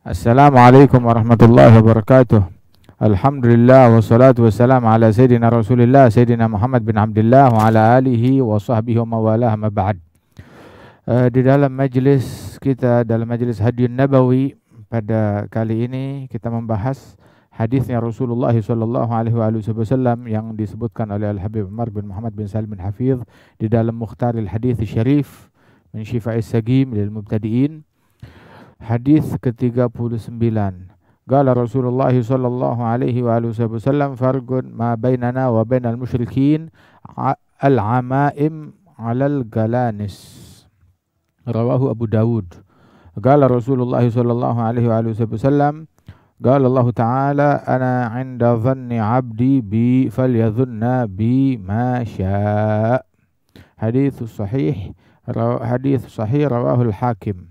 Assalamualaikum warahmatullahi wabarakatuh. Alhamdulillah wassalatu wassalamu ala sayyidina Rasulillah sayyidina Muhammad bin Abdullah wa ala alihi wa sahbihi wa mawalah ma ba'd. Uh, di dalam majlis kita dalam majlis Hadiyun Nabawi pada kali ini kita membahas hadisnya Rasulullah sallallahu alaihi wasallam yang disebutkan oleh Al Habib Umar bin Muhammad bin Salim bin Hafidh di dalam Mukhtaril Hadis Syarif min Syifa'is Sagim lil Mubtadi'in Hadis ke-39. Qala Rasulullah sallallahu alaihi wa alihi wasallam farqun ma bainana wa bainal musyrikin al-amaim 'alal galanis. Rawahu Abu Dawud. Qala Rasulullah sallallahu alaihi wa alihi wasallam قال الله تعالى أنا عند ظن عبدي بي فليظن بي ما شاء حديث صحيح حديث صحيح رواه الحاكم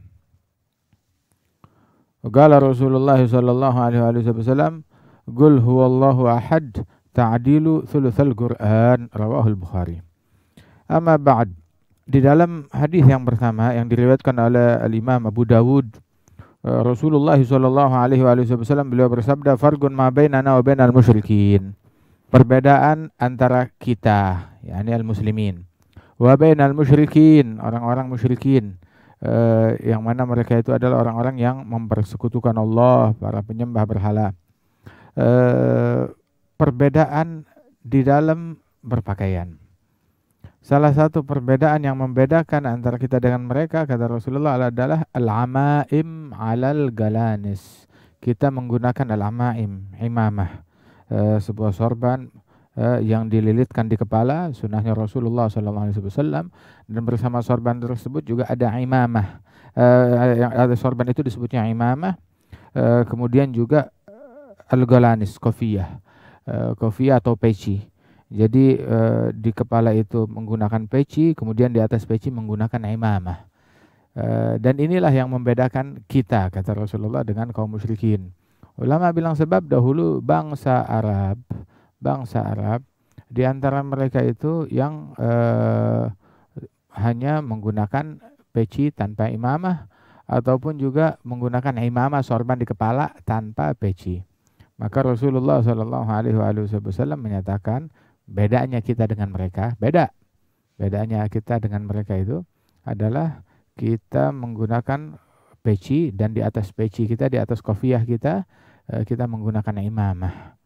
Qala Rasulullah sallallahu alaihi wasallam, "Qul huwallahu ahad, ta'dilu thulutsal Qur'an." Rawahul Bukhari. Amma ba'd. Di dalam hadis yang pertama yang diriwayatkan oleh Al-Imam Abu Dawud eh, Rasulullah sallallahu alaihi wasallam beliau bersabda, "Fargun ma bainana wa bainal musyrikin." Perbedaan antara kita, yakni al-muslimin, wa bainal musyrikin, orang-orang musyrikin uh, yang mana mereka itu adalah orang-orang yang mempersekutukan Allah, para penyembah berhala. Uh, perbedaan di dalam berpakaian. Salah satu perbedaan yang membedakan antara kita dengan mereka kata Rasulullah adalah al-amaim alal galanis. Kita menggunakan al-amaim, imamah, uh, sebuah sorban uh, yang dililitkan di kepala sunnahnya Rasulullah SAW dan bersama sorban tersebut juga ada imamah. Uh, yang ada sorban itu disebutnya imamah. Uh, kemudian juga al-galanis kofiyah. Kofiyah atau peci. Jadi di kepala itu menggunakan peci kemudian di atas peci menggunakan imamah. Dan inilah yang membedakan kita kata Rasulullah dengan kaum musyrikin. Ulama bilang sebab dahulu bangsa Arab bangsa Arab di antara mereka itu yang eh, hanya menggunakan peci tanpa imamah ataupun juga menggunakan imamah sorban di kepala tanpa peci. Maka Rasulullah Shallallahu Alaihi Wasallam menyatakan bedanya kita dengan mereka beda. Bedanya kita dengan mereka itu adalah kita menggunakan peci dan di atas peci kita di atas kofiah kita eh, kita menggunakan imamah.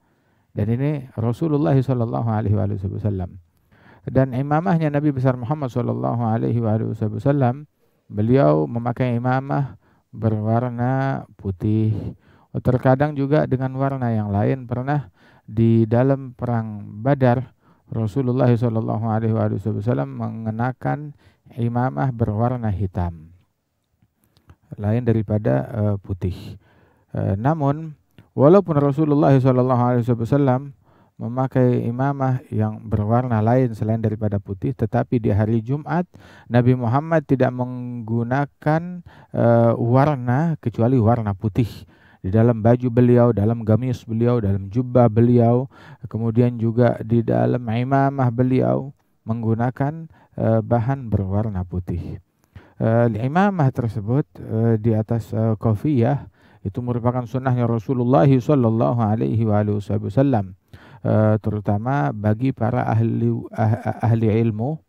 Dan ini Rasulullah Shallallahu Alaihi Wasallam. Dan imamahnya Nabi besar Muhammad Shallallahu Alaihi Wasallam, beliau memakai imamah berwarna putih. Terkadang juga dengan warna yang lain. Pernah di dalam perang Badar, Rasulullah Shallallahu Alaihi Wasallam mengenakan imamah berwarna hitam, lain daripada uh, putih. Uh, namun Walaupun Rasulullah SAW memakai imamah yang berwarna lain selain daripada putih, tetapi di hari Jumat Nabi Muhammad tidak menggunakan uh, warna kecuali warna putih di dalam baju beliau, dalam gamis beliau, dalam jubah beliau, kemudian juga di dalam imamah beliau menggunakan uh, bahan berwarna putih. Uh, imamah tersebut uh, di atas uh, kofiyah itu merupakan sunnahnya Rasulullah Sallallahu Alaihi Wasallam uh, terutama bagi para ahli ah, ahli ilmu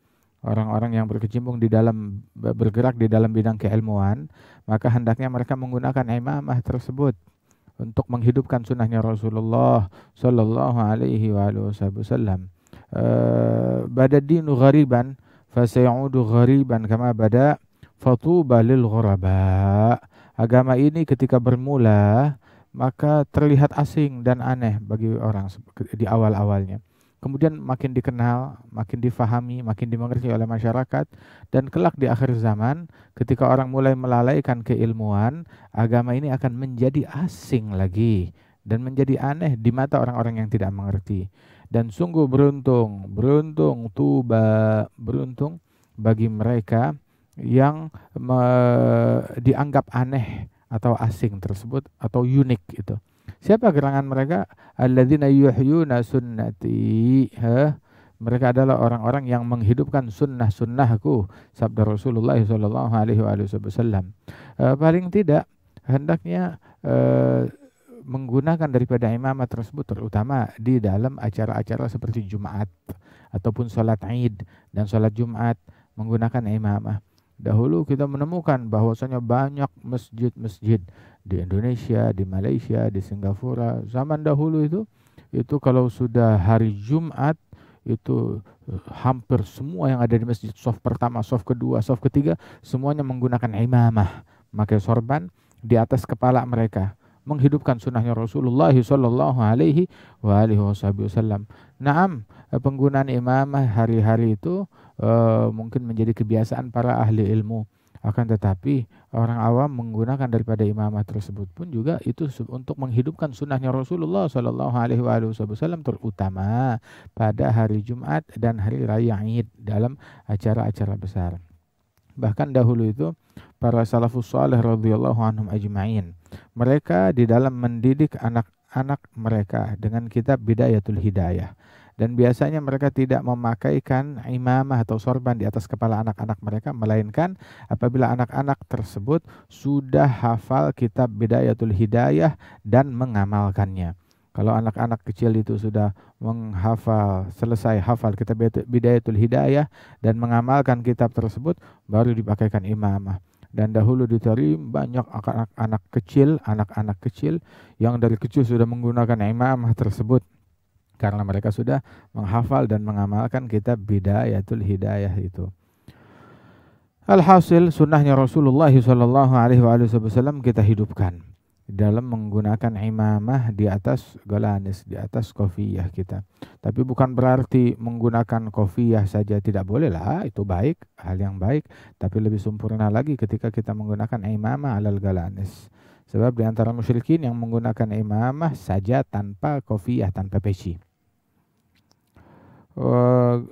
orang-orang yang berkecimpung di dalam bergerak di dalam bidang keilmuan maka hendaknya mereka menggunakan imamah tersebut untuk menghidupkan sunnahnya Rasulullah Sallallahu Alaihi Wasallam. Uh, bada dinu ghariban fasayudu ghariban kama bada fatuba lil ghuraba agama ini ketika bermula maka terlihat asing dan aneh bagi orang di awal-awalnya. Kemudian makin dikenal, makin difahami, makin dimengerti oleh masyarakat dan kelak di akhir zaman ketika orang mulai melalaikan keilmuan, agama ini akan menjadi asing lagi dan menjadi aneh di mata orang-orang yang tidak mengerti. Dan sungguh beruntung, beruntung tuba, beruntung bagi mereka yang me, dianggap aneh atau asing tersebut atau unik itu. Siapa gerangan mereka? Alladzina yuhyuna sunnati. Ha? Mereka adalah orang-orang yang menghidupkan sunnah-sunnahku. Sabda Rasulullah SAW. Uh, paling tidak hendaknya uh, menggunakan daripada imamah tersebut terutama di dalam acara-acara seperti Jumat ataupun sholat Id dan sholat Jumat menggunakan imamah. Dahulu kita menemukan bahwasanya banyak masjid-masjid di Indonesia, di Malaysia, di Singapura. Zaman dahulu itu itu kalau sudah hari Jumat itu eh, hampir semua yang ada di masjid soft pertama, soft kedua, soft ketiga semuanya menggunakan imamah, pakai sorban di atas kepala mereka menghidupkan sunnahnya Rasulullah Shallallahu Alaihi Wasallam. Naam, eh, penggunaan imamah hari-hari itu uh, mungkin menjadi kebiasaan para ahli ilmu. Akan tetapi orang awam menggunakan daripada imamah tersebut pun juga itu untuk menghidupkan sunnahnya Rasulullah Shallallahu Alaihi Wasallam terutama pada hari Jumat dan hari Raya Id dalam acara-acara besar. Bahkan dahulu itu para salafus salih radhiyallahu anhum ajma'in. Mereka di dalam mendidik anak-anak mereka dengan kitab Bidayatul Hidayah. Dan biasanya mereka tidak memakaikan imamah atau sorban di atas kepala anak-anak mereka, melainkan apabila anak-anak tersebut sudah hafal kitab Bidayatul Hidayah dan mengamalkannya. Kalau anak-anak kecil itu sudah menghafal, selesai hafal kitab Bidayatul Hidayah dan mengamalkan kitab tersebut, baru dipakaikan imamah. Dan dahulu diterim banyak anak-anak kecil, anak-anak kecil yang dari kecil sudah menggunakan imamah tersebut karena mereka sudah menghafal dan mengamalkan kitab Bidayatul Hidayah itu. Alhasil sunnahnya Rasulullah Shallallahu Alaihi Wasallam kita hidupkan dalam menggunakan imamah di atas galanis, di atas kofiyah kita. Tapi bukan berarti menggunakan kofiyah saja tidak boleh lah, itu baik, hal yang baik. Tapi lebih sempurna lagi ketika kita menggunakan imamah alal galanis. Sebab di antara musyrikin yang menggunakan imamah saja tanpa kofiyah, tanpa peci. Uh,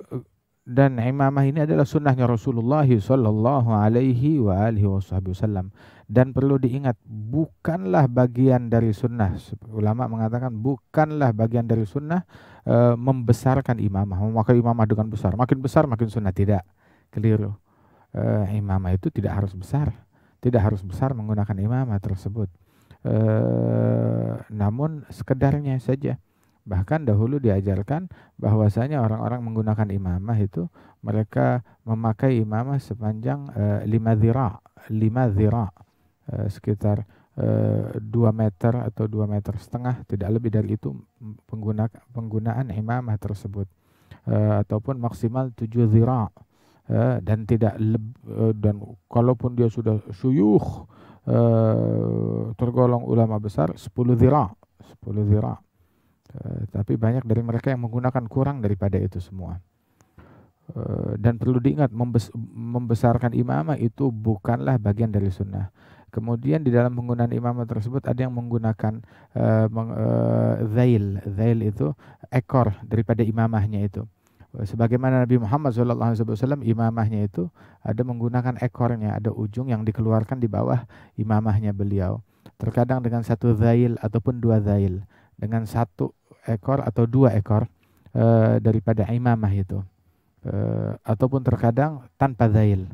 dan imamah ini adalah sunnahnya Rasulullah Sallallahu Alaihi wa alihi Wasallam. Dan perlu diingat bukanlah bagian dari sunnah. Ulama mengatakan bukanlah bagian dari sunnah e, membesarkan imamah. Memakai imamah dengan besar. Makin besar makin sunnah. Tidak. Keliru. E, imamah itu tidak harus besar tidak harus besar menggunakan imamah tersebut. E, namun sekedarnya saja Bahkan dahulu diajarkan bahwasanya orang-orang menggunakan imamah itu mereka memakai imamah sepanjang uh, lima zira, lima zira uh, sekitar uh, dua meter atau dua meter setengah, tidak lebih dari itu pengguna, penggunaan imamah tersebut. Uh, ataupun maksimal tujuh zira uh, dan tidak leb, uh, dan kalaupun dia sudah suyuh uh, tergolong ulama besar sepuluh zira, sepuluh zira Eh, tapi banyak dari mereka yang menggunakan kurang daripada itu semua. Dan perlu diingat membes membesarkan imamah itu bukanlah bagian dari sunnah. Kemudian di dalam penggunaan imamah tersebut ada yang menggunakan meng, zail. Zail itu ekor daripada imamahnya itu. Sebagaimana Nabi Muhammad SAW imamahnya itu ada menggunakan ekornya, ada ujung yang dikeluarkan di bawah imamahnya beliau. Terkadang dengan satu zail ataupun dua zail. Dengan satu ekor atau dua ekor uh, daripada imamah itu uh, ataupun terkadang tanpa zail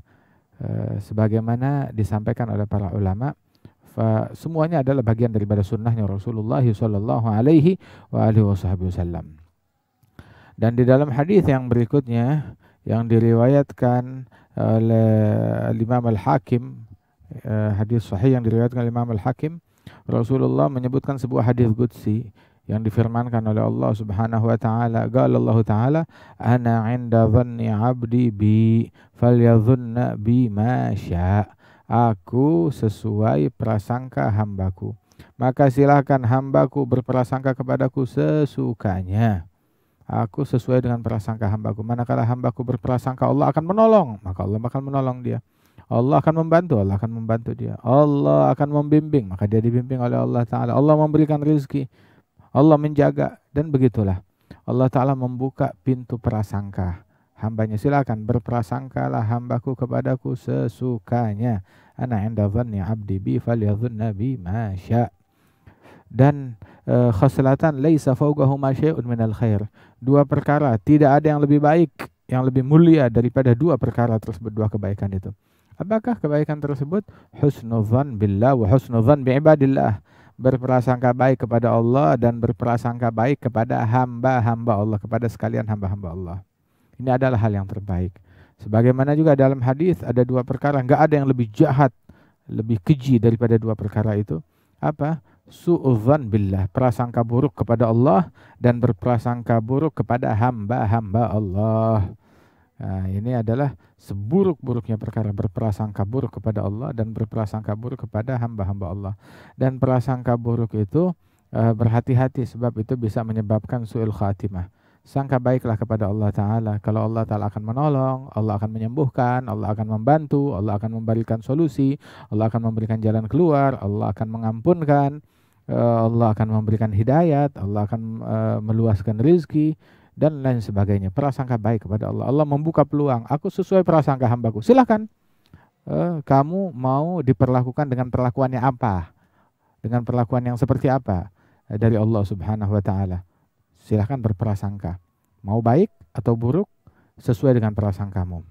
uh, sebagaimana disampaikan oleh para ulama fa, semuanya adalah bagian daripada sunnahnya Rasulullah Wasallam dan di dalam hadis yang berikutnya yang diriwayatkan oleh Imam Al Hakim hadis sahih yang diriwayatkan oleh Imam Al Hakim Rasulullah menyebutkan sebuah hadis qudsi yang difirmankan oleh Allah Subhanahu wa taala. Qala Allah taala, "Ana 'inda dhanni 'abdi bi falyadhunna bi ma syaa." Aku sesuai prasangka hambaku. Maka silakan hambaku berprasangka kepadaku sesukanya. Aku sesuai dengan prasangka hambaku. Manakala hambaku berprasangka Allah akan menolong, maka Allah akan menolong dia. Allah akan membantu, Allah akan membantu dia. Allah akan membimbing, maka dia dibimbing oleh Allah Ta'ala. Allah memberikan rezeki, Allah menjaga dan begitulah. Allah Ta'ala membuka pintu prasangka. Hambanya silakan berprasangkalah hambaku kepadaku sesukanya. Ana inda dhanni abdi bi falyadhunna bi ma Dan uh, khaslatan laisa fawqahu ma syai'un minal khair. Dua perkara, tidak ada yang lebih baik, yang lebih mulia daripada dua perkara tersebut, dua kebaikan itu. Apakah kebaikan tersebut? Husnuzan billah wa husnuzan bi ibadillah berprasangka baik kepada Allah dan berprasangka baik kepada hamba-hamba Allah, kepada sekalian hamba-hamba Allah. Ini adalah hal yang terbaik. Sebagaimana juga dalam hadis ada dua perkara, nggak ada yang lebih jahat, lebih keji daripada dua perkara itu. Apa? Su'udzan billah, prasangka buruk kepada Allah dan berprasangka buruk kepada hamba-hamba Allah. Nah, ini adalah seburuk-buruknya perkara berprasangka buruk kepada Allah dan berprasangka buruk kepada hamba-hamba Allah. Dan prasangka buruk itu uh, berhati-hati sebab itu bisa menyebabkan su'il khatimah. Sangka baiklah kepada Allah Ta'ala. Kalau Allah Ta'ala akan menolong, Allah akan menyembuhkan, Allah akan membantu, Allah akan memberikan solusi, Allah akan memberikan jalan keluar, Allah akan mengampunkan, Allah akan memberikan hidayat, Allah akan uh, meluaskan rizki, dan lain sebagainya. Prasangka baik kepada Allah. Allah membuka peluang. Aku sesuai prasangka hambaku. Silahkan. Eh, kamu mau diperlakukan dengan perlakuannya apa? Dengan perlakuan yang seperti apa? Eh, dari Allah subhanahu wa ta'ala. Silahkan berprasangka. Mau baik atau buruk sesuai dengan prasangkamu.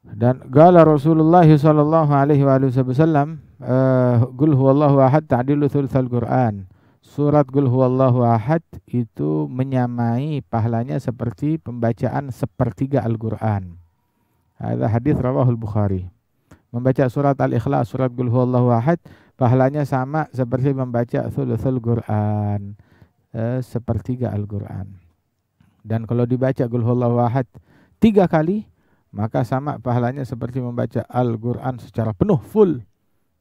Dan gala Rasulullah sallallahu alaihi wasallam, eh, "Qul huwallahu ahad ta'dilu thulutsal Qur'an." surat Qul huwallahu ahad itu menyamai pahalanya seperti pembacaan sepertiga Al-Qur'an. Ada hadis rawahul Bukhari. Membaca surat Al-Ikhlas, surat Qul huwallahu ahad pahalanya sama seperti membaca thuluthul Qur'an. Eh, sepertiga Al-Qur'an. Dan kalau dibaca Qul huwallahu ahad tiga kali maka sama pahalanya seperti membaca Al-Qur'an secara penuh full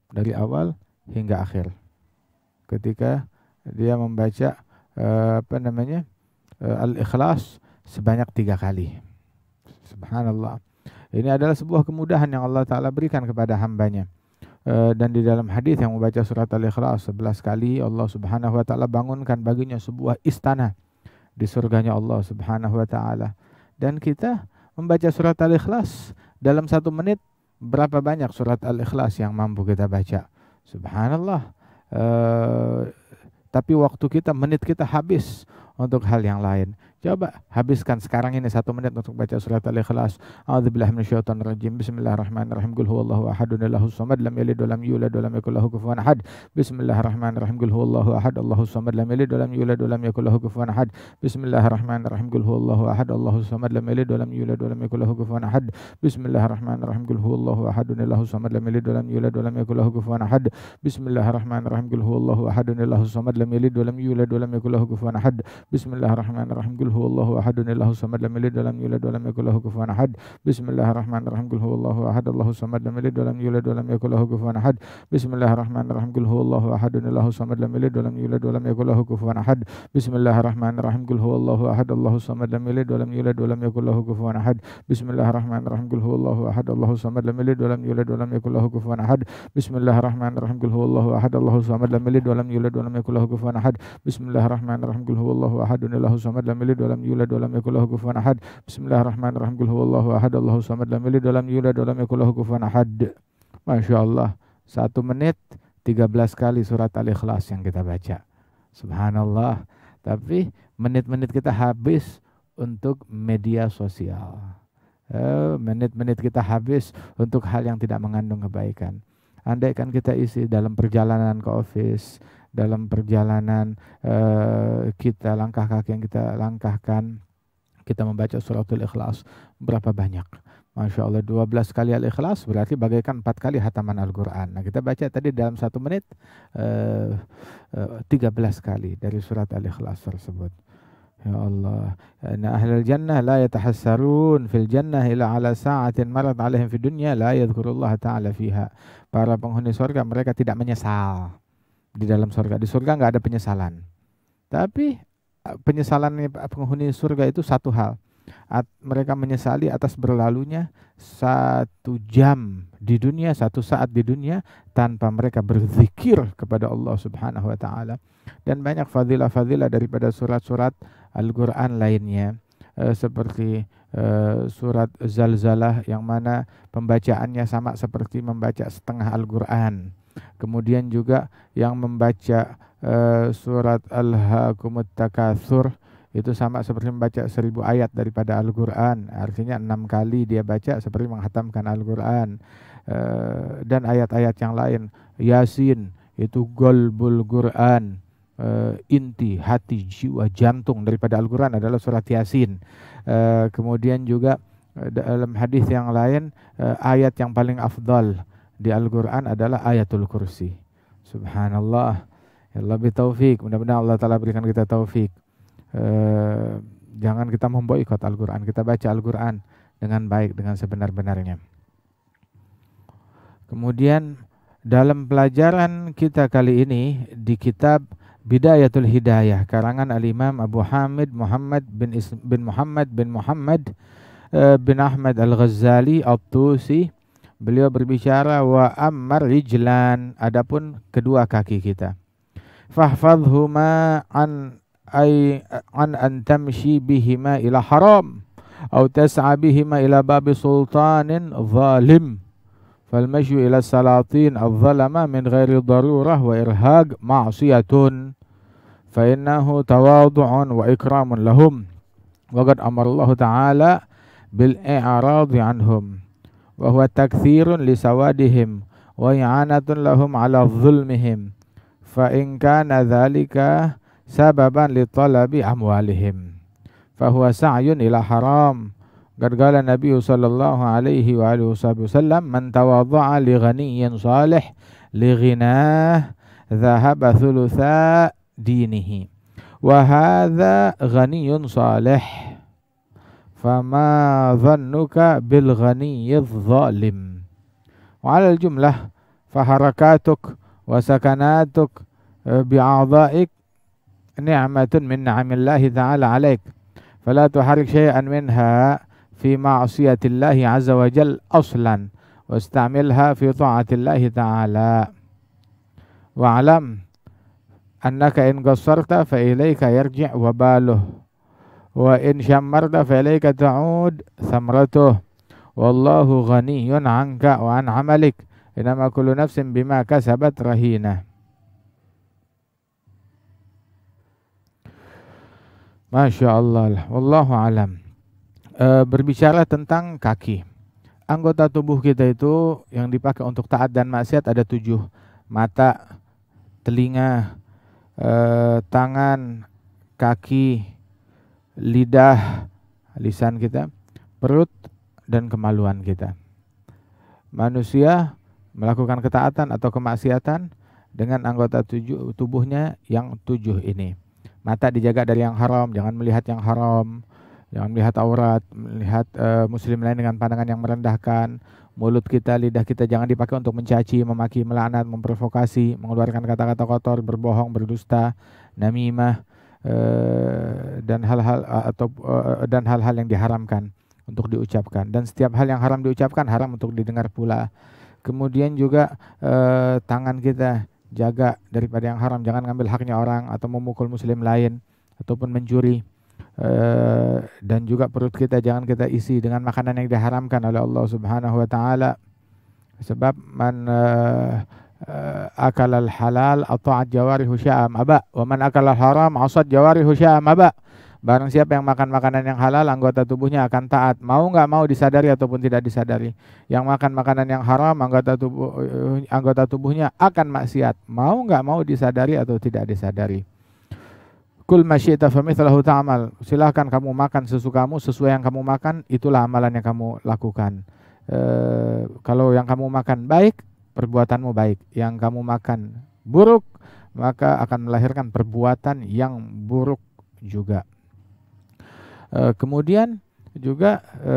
dari awal hingga akhir. Ketika dia membaca uh, apa namanya uh, al-ikhlas sebanyak tiga kali. Subhanallah. Ini adalah sebuah kemudahan yang Allah Taala berikan kepada hambanya. Uh, dan di dalam hadis yang membaca surat al-ikhlas 11 kali Allah Subhanahu wa taala bangunkan baginya sebuah istana di surganya Allah Subhanahu wa taala. Dan kita membaca surat al-ikhlas dalam satu menit berapa banyak surat al-ikhlas yang mampu kita baca? Subhanallah. Uh, tapi waktu kita, menit kita habis untuk hal yang lain. Coba habiskan sekarang ini satu menit untuk baca surat Al-Ikhlas. A'udzubillahi minasyaitonirrajim. Bismillahirrahmanirrahim. Qul huwallahu ahadun Allahus samad lam yalid wa lam yulad wa lam yakul lahu kufuwan ahad. Bismillahirrahmanirrahim. Qul huwallahu ahad Allahus samad lam yalid wa lam yulad wa lam yakul lahu kufuwan ahad. Bismillahirrahmanirrahim. Qul huwallahu ahad Allahus samad lam yalid wa lam yulad wa lam yakul lahu kufuwan ahad. Bismillahirrahmanirrahim. Qul huwallahu ahadun Allahus samad lam yalid wa lam yulad wa lam yakul lahu kufuwan ahad. Bismillahirrahmanirrahim. Qul huwallahu ahadun Allahus samad lam yalid wa lam yulad wa lam yakul lahu kufuwan ahad. Bismillahirrahmanirrahim. Qul huwallahu ahadun Allahu samad lam yalid wa yulad yakul lahu kufuwan ahad. Bismillahirrahmanirrahim. Qul huwallahu ahad Allahu samad lam yalid yulad yakul lahu kufuwan ahad. Bismillahirrahmanirrahim. Qul huwallahu samad lam yalid yulad yakul lahu kufuwan ahad. Bismillahirrahmanirrahim. Qul huwallahu ahad Allahu samad lam yalid yulad yakul lahu kufuwan ahad. Bismillahirrahmanirrahim. Qul huwallahu ahad Allahu samad lam yalid yulad yakul lahu kufuwan ahad. Bismillahirrahmanirrahim. Qul huwallahu ahad Allahu samad lam yalid yulad yakul lahu kufuwan ahad. Bismillahirrahmanirrahim. Qul huwallahu samad lam yalid wa lam yulad wa lam yakul lahu kufuwan ahad. Bismillahirrahmanirrahim. Qul huwallahu ahad, Allahu samad, lam yalid wa lam yulad wa lam yakul lahu kufuwan ahad. Masya Allah. Satu menit 13 kali surat Al-Ikhlas yang kita baca. Subhanallah. Tapi menit-menit kita habis untuk media sosial. Eh, menit-menit kita habis untuk hal yang tidak mengandung kebaikan. Andai kan kita isi dalam perjalanan ke office, dalam perjalanan uh, kita langkah kaki yang kita langkahkan kita membaca suratul ikhlas berapa banyak? Masya Allah 12 kali al-ikhlas berarti bagaikan 4 kali hataman Al-Quran. Nah kita baca tadi dalam satu menit uh, uh, 13 kali dari surat al-ikhlas tersebut. Ya Allah Inna ahlul jannah la yatahassarun fil jannah ila ala sa'atin marat alaihim fi dunya la yadhkurullah ta'ala fiha. Para penghuni surga mereka tidak menyesal di dalam surga. Di surga nggak ada penyesalan. Tapi eh, penyesalan penghuni surga itu satu hal. At, mereka menyesali atas berlalunya satu jam di dunia, satu saat di dunia tanpa mereka berzikir kepada Allah Subhanahu wa taala. Dan banyak fadilah-fadilah daripada surat-surat Al-Qur'an lainnya eh, seperti eh, surat Zalzalah yang mana pembacaannya sama seperti membaca setengah Al-Qur'an Kemudian juga yang membaca uh, surat Al-Hakumut Takatsur itu sama seperti membaca seribu ayat daripada Al-Quran. Artinya enam kali dia baca seperti menghatamkan Al-Quran. Uh, dan ayat-ayat yang lain. Yasin itu golbul Quran. Uh, inti hati jiwa jantung daripada Al-Quran adalah surat Yasin. Uh, kemudian juga dalam hadis yang lain ayat yang paling afdal di Al-Quran adalah ayatul kursi. Subhanallah. Ya lebih taufik mudah-mudahan Allah Ta'ala berikan kita taufik uh, jangan kita memboikot Al-Quran. Kita baca Al-Quran dengan baik dengan sebenar-benarnya. Kemudian dalam pelajaran kita kali ini di kitab Bidayatul Hidayah karangan Al-Imam Abu Hamid Muhammad bin, Is bin Muhammad bin Muhammad uh, bin Ahmad Al-Ghazali At-Tusi beliau berbicara wa ammar rijlan adapun kedua kaki kita fahfadhuma an ay an an tamshi bihima ila haram atau tas'a bihima ila babi sultanin zalim فالمشي إلى السلاطين الظلمة من غير ضرورة وإرهاق معصية فإنه تواضع وإكرام لهم وقد أمر الله تعالى بالإعراض عنهم وهو تكثير لسوادهم وإعانة لهم على ظلمهم فإن كان ذلك سببا لطلب أموالهم. فهو سعي إلى حرام. قد قال النبي صلى الله عليه وآله وسلم من تواضع لغني صالح لغناه ذهب ثلثا دينه. وهذا غني صالح. فما ظنك بالغني الظالم. وعلى الجملة فحركاتك وسكناتك بأعضائك نعمة من نعم الله تعالى عليك. فلا تحرك شيئا منها في معصية الله عز وجل أصلا واستعملها في طاعة الله تعالى. واعلم أنك إن قصرت فإليك يرجع وباله. wa in syammarta falaika ta'ud samratuh wallahu ghaniyun 'anka wa 'an 'amalik. Inama kullu nafsin bima kasabat rahina. Masya Allah, wallahu alam. E, berbicara tentang kaki, anggota tubuh kita itu yang dipakai untuk taat dan maksiat ada tujuh: mata, telinga, e, tangan, kaki, lidah, lisan kita, perut, dan kemaluan kita. Manusia melakukan ketaatan atau kemaksiatan dengan anggota tujuh, tubuhnya yang tujuh ini. Mata dijaga dari yang haram, jangan melihat yang haram Jangan melihat aurat, melihat uh, muslim lain dengan pandangan yang merendahkan. Mulut kita, lidah kita jangan dipakai untuk mencaci, memaki, melaknat, memprovokasi, mengeluarkan kata-kata kotor, berbohong, berdusta, namimah dan hal-hal uh, atau uh, dan hal-hal yang diharamkan untuk diucapkan. Dan setiap hal yang haram diucapkan haram untuk didengar pula. Kemudian juga tangan kita jaga daripada yang haram, jangan ngambil haknya orang atau memukul muslim lain ataupun mencuri. Dan juga perut kita jangan kita isi dengan makanan yang diharamkan oleh Allah Subhanahu wa taala sebab man uh, akal al halal ata'at jawarihu sya'am aba. Wa man akal al haram asad jawarihu sya'am aba. Barang siapa yang makan makanan yang halal anggota tubuhnya akan taat. Mau nggak mau disadari ataupun tidak disadari. Yang makan makanan yang haram anggota tubuh anggota tubuhnya akan maksiat. Mau nggak mau disadari atau tidak disadari. Kul masyi'ta famithlahu ta'amal. Silahkan kamu makan sesukamu, sesuai yang kamu makan, itulah amalan yang kamu lakukan. E, kalau yang kamu makan baik, perbuatanmu baik. Yang kamu makan buruk, maka akan melahirkan perbuatan yang buruk juga. E, kemudian juga e,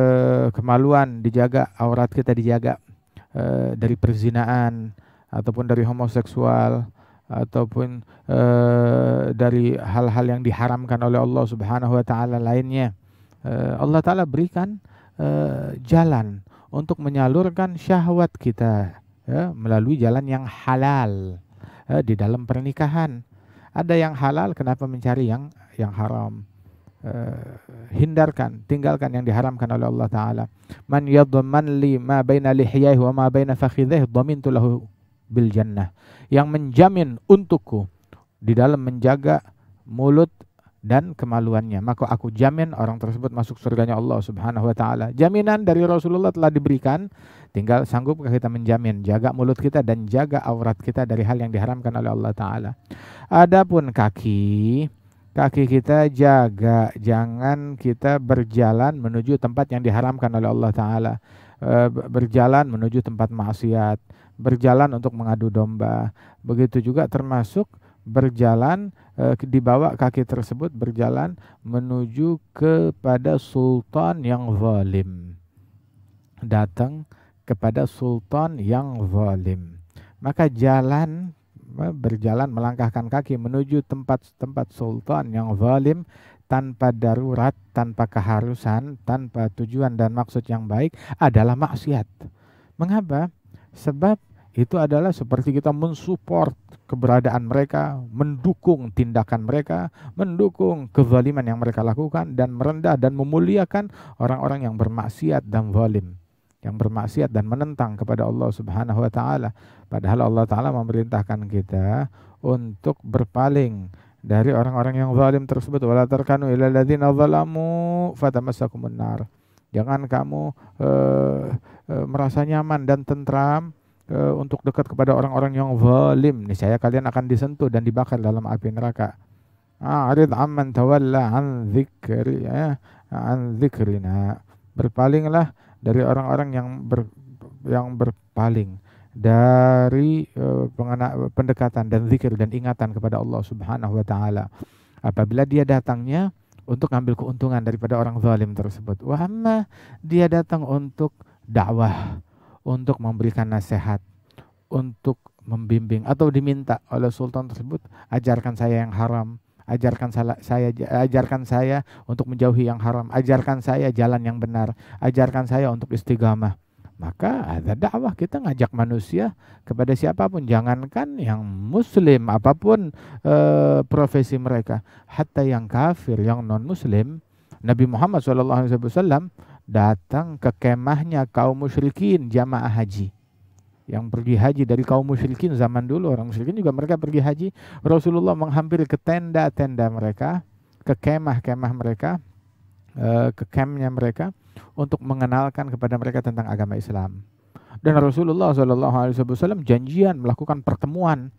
kemaluan dijaga, aurat kita dijaga e, dari perzinaan ataupun dari homoseksual ataupun uh, dari hal-hal yang diharamkan oleh Allah Subhanahu wa taala lainnya. Uh, Allah taala berikan uh, jalan untuk menyalurkan syahwat kita ya, melalui jalan yang halal uh, di dalam pernikahan. Ada yang halal, kenapa mencari yang yang haram? Uh, hindarkan, tinggalkan yang diharamkan oleh Allah Taala. Man yadman li ma baina lihyaihi wa ma baina fakhidhihi dhamintu lahu bil jannah yang menjamin untukku di dalam menjaga mulut dan kemaluannya. Maka aku jamin orang tersebut masuk surganya Allah Subhanahu wa taala. Jaminan dari Rasulullah telah diberikan, tinggal sanggupkah kita menjamin jaga mulut kita dan jaga aurat kita dari hal yang diharamkan oleh Allah taala. Adapun kaki, kaki kita jaga jangan kita berjalan menuju tempat yang diharamkan oleh Allah taala. E, berjalan menuju tempat maksiat, berjalan untuk mengadu domba. Begitu juga termasuk berjalan e, dibawa kaki tersebut berjalan menuju kepada sultan yang zalim datang kepada sultan yang zalim maka jalan eh, berjalan melangkahkan kaki menuju tempat-tempat sultan yang zalim tanpa darurat, tanpa keharusan, tanpa tujuan dan maksud yang baik adalah maksiat. Mengapa? Sebab itu adalah seperti kita mensupport keberadaan mereka, mendukung tindakan mereka, mendukung kezaliman yang mereka lakukan dan merendah dan memuliakan orang-orang yang bermaksiat dan zalim, yang bermaksiat dan menentang kepada Allah Subhanahu wa taala. Padahal Allah taala memerintahkan kita untuk berpaling dari orang-orang yang zalim tersebut wala tarkanu ila ladzina zalamu fatamassakumun nar. Jangan kamu uh, uh, merasa nyaman dan tentram uh, untuk dekat kepada orang-orang yang zalim. Saya kalian akan disentuh dan dibakar dalam api neraka. A'rid amman tawalla an dzikri ya an dzikrina berpalinglah dari orang-orang yang ber, yang berpaling dari uh, pendekatan dan zikir dan ingatan kepada Allah Subhanahu wa taala. Apabila dia datangnya untuk ambil keuntungan daripada orang zalim tersebut. Wah dia datang untuk dakwah untuk memberikan nasihat, untuk membimbing atau diminta oleh sultan tersebut, ajarkan saya yang haram, ajarkan saya ajarkan saya untuk menjauhi yang haram, ajarkan saya jalan yang benar, ajarkan saya untuk istiqamah. Maka ada dakwah kita ngajak manusia kepada siapa pun, jangankan yang muslim apa pun e, profesi mereka, hatta yang kafir, yang non muslim, Nabi Muhammad SAW datang ke kemahnya kaum musyrikin jamaah haji. Yang pergi haji dari kaum musyrikin zaman dulu orang musyrikin juga mereka pergi haji. Rasulullah menghampiri ke tenda-tenda mereka ke kemah-kemah mereka eh, ke campnya mereka untuk mengenalkan kepada mereka tentang agama Islam. Dan Rasulullah SAW janjian melakukan pertemuan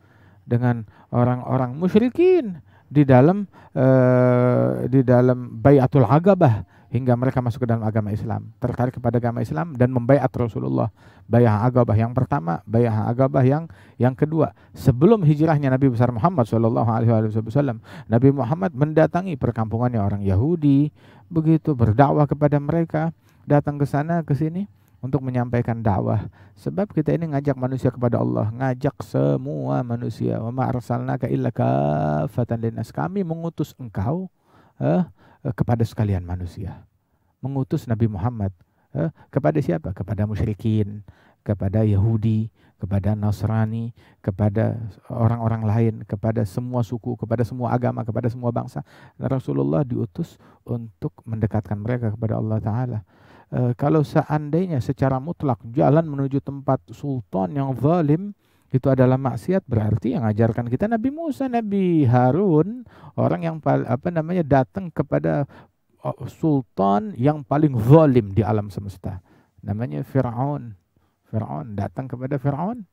dengan orang-orang musyrikin di dalam uh, di dalam bayatul agabah hingga mereka masuk ke dalam agama Islam, tertarik kepada agama Islam dan membaiat Rasulullah. Bayah agabah yang pertama, bayah agabah yang yang kedua. Sebelum hijrahnya Nabi besar Muhammad Shallallahu alaihi wasallam, Nabi Muhammad mendatangi perkampungannya orang Yahudi, begitu berdakwah kepada mereka, datang ke sana ke sini untuk menyampaikan dakwah. Sebab kita ini ngajak manusia kepada Allah, ngajak semua manusia. Wa ma arsalnaka illa kafatan linnas. Kami mengutus engkau eh, kepada sekalian manusia. Mengutus Nabi Muhammad eh, kepada siapa? Kepada musyrikin, kepada Yahudi, kepada Nasrani, kepada orang-orang lain, kepada semua suku, kepada semua agama, kepada semua bangsa. Rasulullah diutus untuk mendekatkan mereka kepada Allah Ta'ala. E, kalau seandainya secara mutlak jalan menuju tempat sultan yang zalim, itu adalah maksiat berarti yang ajarkan kita Nabi Musa, Nabi Harun, orang yang apa namanya datang kepada sultan yang paling zalim di alam semesta. Namanya Firaun. Firaun datang kepada Firaun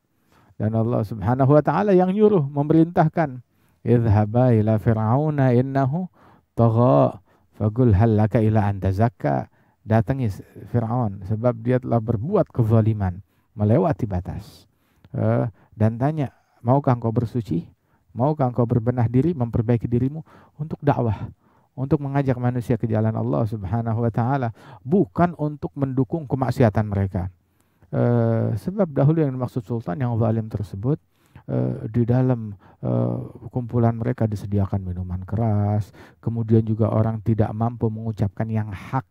dan Allah Subhanahu wa taala yang nyuruh memerintahkan idhhaba ila fir'auna innahu tagha faqul hal laka ila an tazakka datangi Firaun sebab dia telah berbuat kezaliman melewati batas uh, dan tanya, maukah engkau bersuci? Maukah engkau berbenah diri, memperbaiki dirimu untuk dakwah, untuk mengajak manusia ke jalan Allah Subhanahu wa taala, bukan untuk mendukung kemaksiatan mereka. Uh, sebab dahulu yang dimaksud sultan yang zalim tersebut uh, di dalam uh, kumpulan mereka disediakan minuman keras, kemudian juga orang tidak mampu mengucapkan yang hak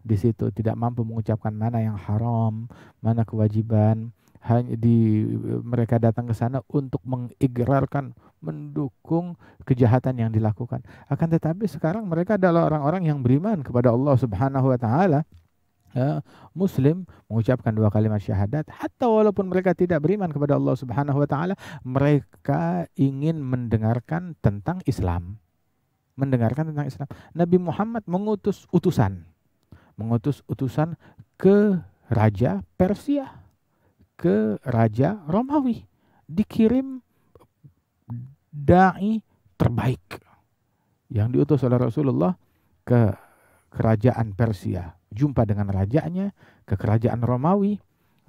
di situ, tidak mampu mengucapkan mana yang haram, mana kewajiban hanya di mereka datang ke sana untuk mengigrarkan, mendukung kejahatan yang dilakukan. Akan tetapi sekarang mereka adalah orang-orang yang beriman kepada Allah Subhanahu wa taala. Ya, muslim mengucapkan dua kalimat syahadat hatta walaupun mereka tidak beriman kepada Allah Subhanahu wa taala mereka ingin mendengarkan tentang Islam mendengarkan tentang Islam. Nabi Muhammad mengutus utusan. Mengutus utusan ke raja Persia, ke raja Romawi. Dikirim dai terbaik yang diutus oleh Rasulullah ke kerajaan Persia. Jumpa dengan rajanya ke kerajaan Romawi,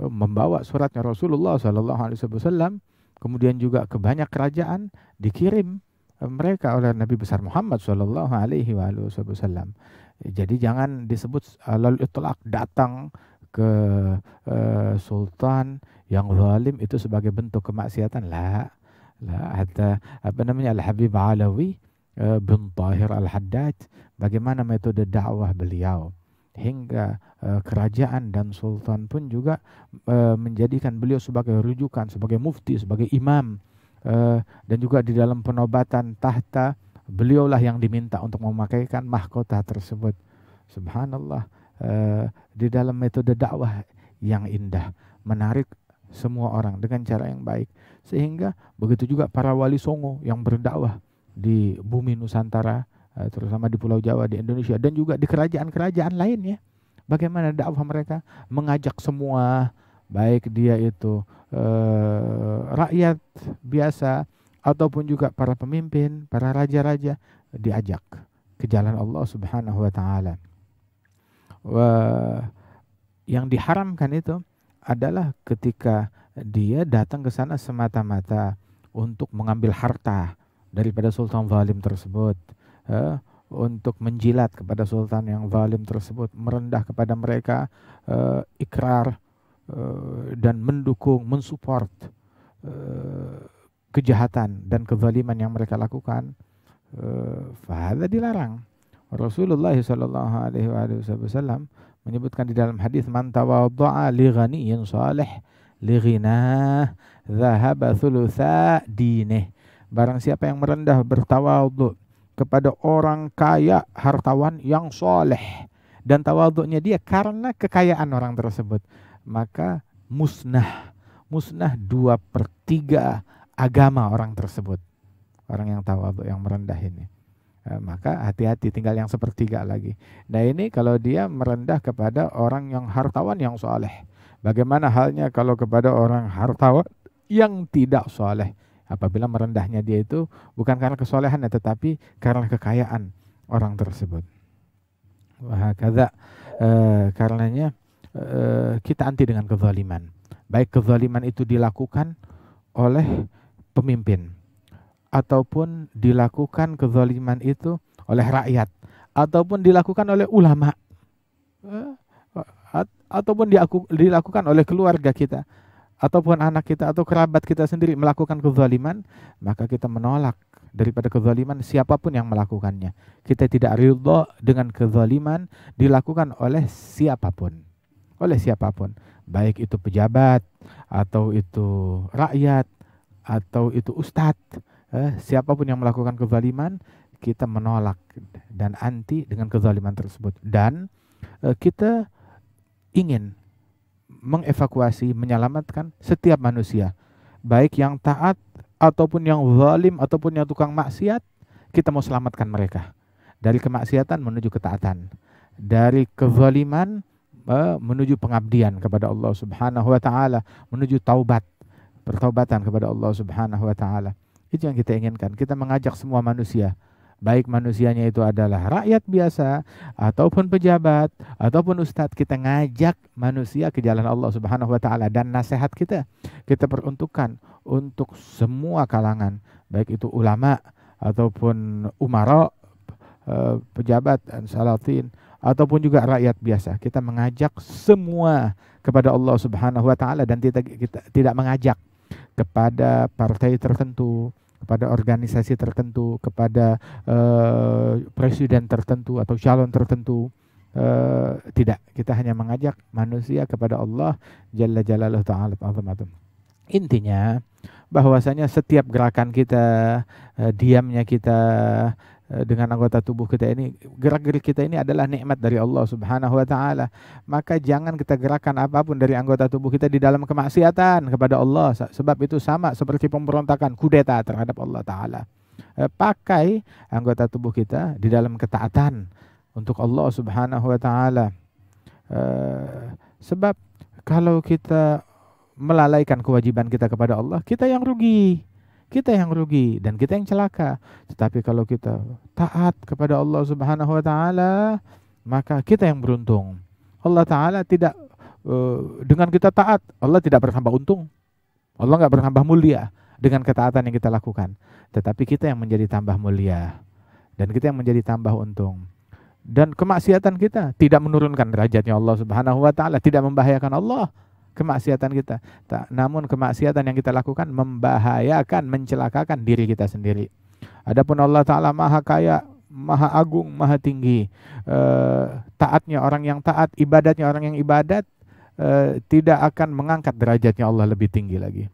membawa suratnya Rasulullah Sallallahu Alaihi Wasallam. Kemudian juga ke banyak kerajaan dikirim mereka oleh Nabi besar Muhammad Sallallahu Alaihi Wasallam. Jadi jangan disebut lalu itlaq datang ke uh, sultan yang zalim itu sebagai bentuk kemaksiatan. Lah lah ada apa namanya Al Habib Alawi uh, bin Tahir Al Haddad bagaimana metode dakwah beliau. Hingga uh, kerajaan dan sultan pun juga uh, menjadikan beliau sebagai rujukan sebagai mufti sebagai imam uh, dan juga di dalam penobatan tahta beliaulah yang diminta untuk memakaikan mahkota tersebut. Subhanallah uh, di dalam metode dakwah yang indah, menarik semua orang dengan cara yang baik. Sehingga begitu juga para wali songo yang berdakwah di bumi Nusantara, uh, terutama di Pulau Jawa, di Indonesia, dan juga di kerajaan-kerajaan lain ya. Bagaimana dakwah mereka mengajak semua, baik dia itu uh, rakyat biasa ataupun juga para pemimpin, para raja-raja diajak ke jalan Allah Subhanahu wa taala. Yang diharamkan itu adalah ketika dia datang ke sana semata-mata untuk mengambil harta daripada sultan zalim tersebut, uh, untuk menjilat kepada sultan yang zalim tersebut, merendah kepada mereka, uh, ikrar uh, dan mendukung, mensupport uh, kejahatan dan kezaliman yang mereka lakukan, uh, dilarang. Rasulullah sallallahu alaihi wasallam menyebutkan di dalam hadis man tawadda'a li ghaniyyin salih li ghinah dhahaba thulutha dinih. Barang siapa yang merendah bertawadhu kepada orang kaya hartawan yang soleh dan tawadhunya dia karena kekayaan orang tersebut maka musnah musnah dua per tiga agama orang tersebut orang yang tawadhu yang merendah ini maka hati-hati tinggal yang sepertiga lagi. Nah ini kalau dia merendah kepada orang yang hartawan yang soleh. Bagaimana halnya kalau kepada orang hartawan yang tidak soleh? Apabila merendahnya dia itu bukan karena kesolehannya tetapi karena kekayaan orang tersebut. Wah, kata eh, karenanya eh, kita anti dengan kezaliman. Baik kezaliman itu dilakukan oleh pemimpin ataupun dilakukan kezaliman itu oleh rakyat ataupun dilakukan oleh ulama eh, ataupun dilakukan oleh keluarga kita ataupun anak kita atau kerabat kita sendiri melakukan kezaliman maka kita menolak daripada kezaliman siapa pun yang melakukannya. Kita tidak ridho dengan kezaliman dilakukan oleh siapa pun oleh siapa pun. Baik itu pejabat atau itu rakyat atau itu ustadz eh, siapa pun yang melakukan kezaliman kita menolak dan anti dengan kezaliman tersebut. Dan eh, kita ingin mengevakuasi menyelamatkan setiap manusia. Baik yang taat ataupun yang zalim ataupun yang tukang maksiat kita mau selamatkan mereka. Dari kemaksiatan menuju ketaatan. Dari kezaliman eh, menuju pengabdian kepada Allah Subhanahu wa taala menuju taubat pertaubatan kepada Allah Subhanahu wa taala itu yang kita inginkan. Kita mengajak semua manusia, baik manusianya itu adalah rakyat biasa ataupun pejabat ataupun ustadz kita ngajak manusia ke jalan Allah Subhanahu wa taala. Dan nasihat kita kita peruntukkan untuk semua kalangan baik itu ulama ataupun umara eh, pejabat dan salatin ataupun juga rakyat biasa. Kita mengajak semua kepada Allah Subhanahu wa taala dan kita, kita tidak mengajak kepada partai tertentu kepada organisasi tertentu, kepada uh, presiden tertentu atau calon tertentu. Uh, tidak, kita hanya mengajak manusia kepada Allah Jalla Jalaluhu Ta'ala Intinya bahwasanya setiap gerakan kita, uh, diamnya kita, dengan anggota tubuh kita ini gerak-gerik kita ini adalah nikmat dari Allah Subhanahu wa taala. Maka jangan kita gerakan apa pun dari anggota tubuh kita di dalam kemaksiatan kepada Allah sebab itu sama seperti pemberontakan kudeta terhadap Allah taala. eh, pakai anggota tubuh kita di dalam ketaatan untuk Allah Subhanahu wa taala. Eh, sebab kalau kita melalaikan kewajiban kita kepada Allah, kita yang rugi. Kita yang rugi dan kita yang celaka. Tetapi kalau kita taat kepada Allah Subhanahu wa taala, maka kita yang beruntung. Allah taala tidak uh, dengan kita taat, Allah tidak bertambah untung. Allah nggak bertambah mulia dengan ketaatan yang kita lakukan. Tetapi kita yang menjadi tambah mulia dan kita yang menjadi tambah untung. Dan kemaksiatan kita tidak menurunkan derajatnya Allah Subhanahu wa taala, tidak membahayakan Allah kemaksiatan kita. Tak, namun kemaksiatan yang kita lakukan membahayakan, mencelakakan diri kita sendiri. Adapun Allah Ta'ala maha kaya, maha agung, maha tinggi. E, taatnya orang yang taat, ibadatnya orang yang ibadat, e, tidak akan mengangkat derajatnya Allah lebih tinggi lagi.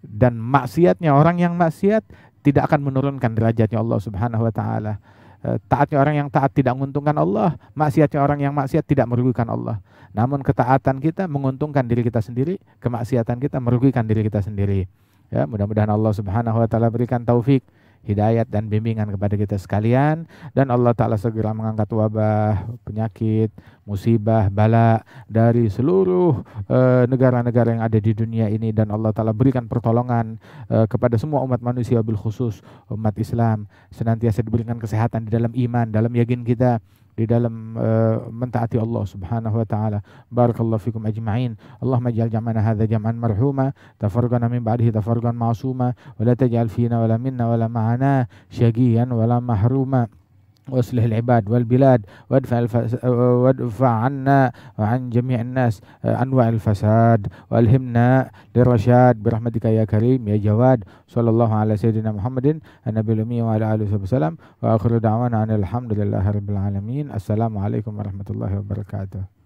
Dan maksiatnya orang yang maksiat tidak akan menurunkan derajatnya Allah Subhanahu wa taala. Eh, taatnya orang yang taat tidak menguntungkan Allah, maksiatnya orang yang maksiat tidak merugikan Allah. Namun ketaatan kita menguntungkan diri kita sendiri, kemaksiatan kita merugikan diri kita sendiri. Ya, mudah-mudahan Allah Subhanahu wa taala berikan taufik hidayat dan bimbingan kepada kita sekalian. Dan Allah taala segera mengangkat wabah, penyakit, musibah, bala dari seluruh eh, negara-negara uh, yang ada di dunia ini. Dan Allah taala berikan pertolongan uh, kepada semua umat manusia bil khusus umat Islam. Senantiasa diberikan kesehatan di dalam iman, dalam yakin kita di dalam uh, mentaati Allah Subhanahu wa taala. Barakallahu fikum ajma'in. Allahumma ij'al jam'ana hadza jam'an marhuma, tafarraqana min ba'dihi tafarraqan ma'suma, wa la taj'al fina wa la minna wa la ma'ana syaqiyan wa la mahruma. وأصلح العباد والبلاد وادفع, الفس... وادفع عنا وعن جميع الناس أنواع الفساد. وألهمنا للرشاد برحمتك يا كريم يا جواد. صلى الله على سيدنا محمد النبي الأمي وعلى آله وصحبه وسلم. وآخر دعوانا أن الحمد لله رب العالمين. السلام عليكم ورحمة الله وبركاته.